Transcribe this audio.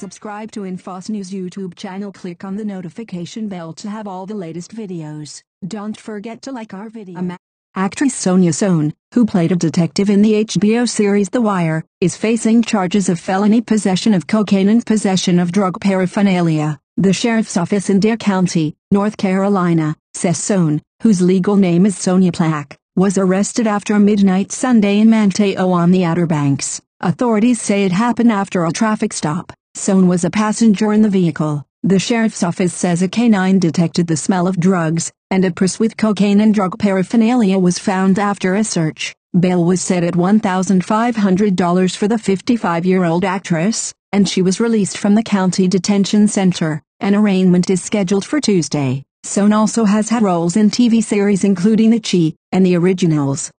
Subscribe to Infos News YouTube channel. Click on the notification bell to have all the latest videos. Don't forget to like our video. Actress Sonja Sohn, who played a detective in the HBO series The Wire, is facing charges of felony possession of cocaine and possession of drug paraphernalia. The sheriff's office in Dare County, North Carolina, says Sohn, whose legal name is Sonja Plack, was arrested after midnight Sunday in Manteo on the Outer Banks. Authorities say it happened after a traffic stop. Sohn was a passenger in the vehicle. The sheriff's office says a canine detected the smell of drugs, and a purse with cocaine and drug paraphernalia was found after a search. Bail was set at $1,500 for the 55-year-old actress, and she was released from the county detention center. An arraignment is scheduled for Tuesday. Sohn also has had roles in TV series including The Chi and The Originals.